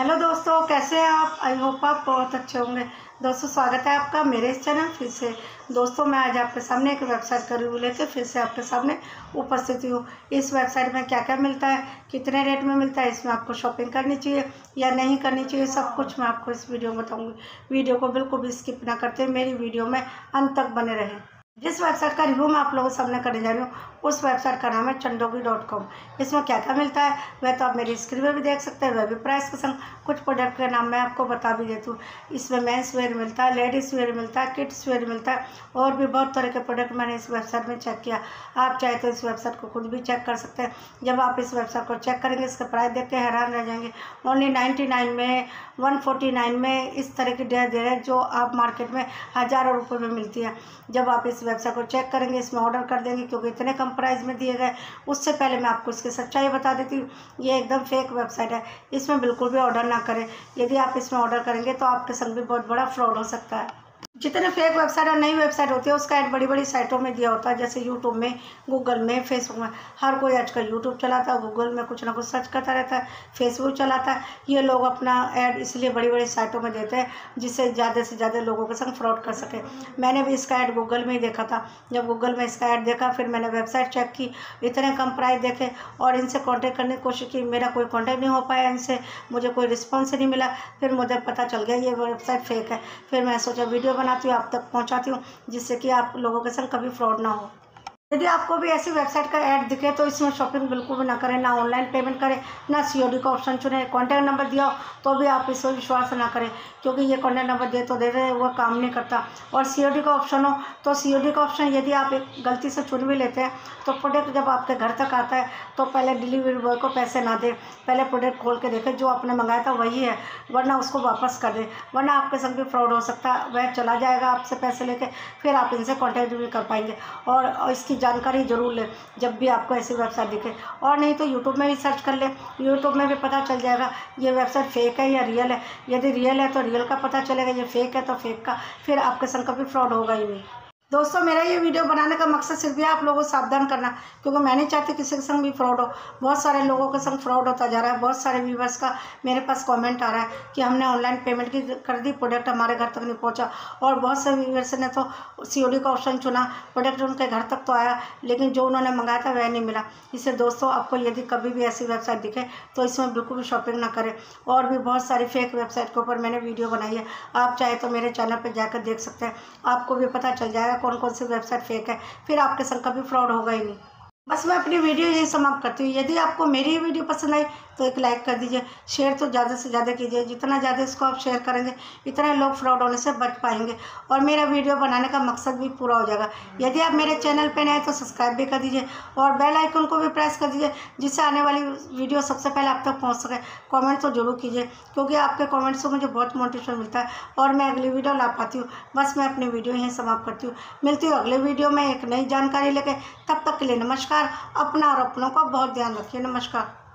Hello दोस्तों, कैसे हैं आप? आई होप आप बहुत अच्छे होंगे। दोस्तों, स्वागत है आपका मेरे इस चैनल फिर से दोस्तों, मैं आज आपके सामने एक वेबसाइट का रिव्यू लेके फिर से आपके सामने उपस्थित हूँ। इस वेबसाइट में क्या क्या मिलता है, कितने रेट में मिलता है, इसमें आपको शॉपिंग करनी चाहिए या नहीं करनी चाहिए, सब कुछ मैं आपको इस वीडियो में बताऊँगी। वीडियो को बिल्कुल भी स्किप ना करते, मेरी वीडियो में अंत तक बने रहें। जिस वेबसाइट का रिव्यू मैं आप लोगों के सामने करने जा रही हूँ उस वेबसाइट का नाम है चंडोगी डॉट कॉम। इसमें क्या क्या मिलता है, वह तो आप मेरी स्क्रीन में भी देख सकते हैं, वह भी प्राइस के संग कुछ प्रोडक्ट के नाम मैं आपको बता भी देती हूँ। इसमें मेंस वेयर मिलता है लेडीज़ वेयर मिलता है किड्स वेयर मिलता है, और भी बहुत तरह के प्रोडक्ट मैंने इस वेबसाइट में चेक किया। आप चाहे तो इस वेबसाइट को खुद भी चेक कर सकते हैं। जब आप इस वेबसाइट को चेक करेंगे, इसका प्राइस देख के हैरान रह जाएँगे। ओनली नाइन्टी नाइन में वन फोर्टी नाइन में इस तरह की ड्रेस दे रहे हैं, जो आप मार्केट में हज़ारों रुपये में मिलती है। जब आप इस वेबसाइट को चेक करेंगे, इसमें ऑर्डर कर देंगे, क्योंकि इतने कम प्राइस में दिए गए। उससे पहले मैं आपको इसकी सच्चाई बता देती हूँ। ये एकदम फेक वेबसाइट है। इसमें बिल्कुल भी ऑर्डर ना करें। यदि आप इसमें ऑर्डर करेंगे तो आपके संग भी बहुत बड़ा फ्रॉड हो सकता है। जितने फेक वेबसाइट और नई वेबसाइट होती है, उसका ऐड बड़ी बड़ी साइटों में दिया होता है, जैसे यूट्यूब में गूगल में फेसबुक में। हर कोई आजकल यूट्यूब चलाता है गूगल में कुछ ना कुछ सर्च करता रहता है फेसबुक चलाता है। ये लोग अपना ऐड इसलिए बड़ी बड़ी साइटों में देते हैं, जिससे ज़्यादा से ज़्यादा लोगों के संग फ्रॉड कर सके। मैंने भी इसका ऐड गूगल में ही देखा था। जब गूगल में इसका ऐड देखा, फिर मैंने वेबसाइट चेक की, इतने कम प्राइस देखे और इनसे कॉन्टेक्ट करने की कोशिश की। मेरा कोई कॉन्टैक्ट नहीं हो पाया इनसे, मुझे कोई रिस्पॉन्स नहीं मिला। फिर मुझे पता चल गया, ये वेबसाइट फेक है। फिर मैं सोचा, वीडियो बनाती हूँ, आप तक पहुँचाती हूँ, जिससे कि आप लोगों के संग कभी फ्रॉड ना हो। यदि आपको भी ऐसी वेबसाइट का ऐड दिखे तो इसमें शॉपिंग बिल्कुल भी ना करें, ना ऑनलाइन पेमेंट करें, ना सीओडी का ऑप्शन चुने। कॉन्टैक्ट नंबर दिया तो भी आप इस पर विश्वास ना करें, क्योंकि ये कॉन्टैक्ट नंबर दे तो दे रहे वो काम नहीं करता। और सीओडी का ऑप्शन हो तो सीओडी का ऑप्शन यदि आप एक गलती से चुन भी लेते हैं तो प्रोडक्ट जब आपके घर तक आता है तो पहले डिलीवरी बॉय को पैसे ना दें। पहले प्रोडक्ट खोल के देखें, जो आपने मंगाया था वही है, वरना उसको वापस कर दें। वरना आपके संग भी फ्रॉड हो सकता है, वह चला जाएगा आपसे पैसे लेके, फिर आप इनसे कॉन्टैक्ट भी कर पाएँगे। और इसकी जानकारी ज़रूर लें, जब भी आपको ऐसी वेबसाइट दिखे। और नहीं तो यूट्यूब में भी सर्च कर लें। यूट्यूब में भी पता चल जाएगा, ये वेबसाइट फेक है या रियल है। यदि रियल है तो रियल का पता चलेगा, ये फेक है तो फेक का। फिर आपके संग कभी फ्रॉड होगा ही नहीं। दोस्तों, मेरा ये वीडियो बनाने का मकसद सिर्फ़ भी आप लोगों को सावधान करना, क्योंकि मैं नहीं चाहती किसी के संग भी फ्रॉड हो। बहुत सारे लोगों के संग फ्रॉड होता जा रहा है, बहुत सारे व्यूवर्स का मेरे पास कमेंट आ रहा है कि हमने ऑनलाइन पेमेंट की कर दी प्रोडक्ट हमारे घर तक नहीं पहुँचा। और बहुत सारे व्यूवर्स ने तो सीओडी का ऑप्शन चुना प्रोडक्ट उनके घर तक तो आया, लेकिन जो उन्होंने मंगाया था, वह नहीं मिला। इससे दोस्तों, आपको यदि कभी भी ऐसी वेबसाइट दिखे तो इसमें बिल्कुल भी शॉपिंग ना करें। और भी बहुत सारी फेक वेबसाइट के ऊपर मैंने वीडियो बनाई है। आप चाहे तो मेरे चैनल पर जाकर देख सकते हैं। आपको भी पता चल जाएगा कौन कौन सी वेबसाइट फेक है फिर आपके संग कभी फ्रॉड होगा ही नहीं। बस मैं अपनी वीडियो यही समाप्त करती हूँ। यदि आपको मेरी वीडियो पसंद आई तो एक लाइक कर दीजिए। शेयर तो ज़्यादा से ज़्यादा कीजिए। जितना ज़्यादा इसको आप शेयर करेंगे, इतना लोग फ्रॉड होने से बच पाएँगे और मेरा वीडियो बनाने का मकसद भी पूरा हो जाएगा। यदि आप मेरे चैनल पर नए तो सब्सक्राइब भी कर दीजिए और बेल आइकन को भी प्रेस कर दीजिए, जिससे आने वाली वीडियो सबसे पहले आप तक पहुँच सके। कॉमेंट तो ज़रूर कीजिए, क्योंकि आपके कॉमेंट से मुझे बहुत मोटिवेशन मिलता है और मैं अगली वीडियो ला पाती हूँ। बस मैं अपनी वीडियो यहीं समाप्त करती हूँ। मिलती हूँ अगले वीडियो में एक नई जानकारी लेके। तब तक के लिए नमस्कार। अपना और अपनों का बहुत ध्यान रखिए। नमस्कार।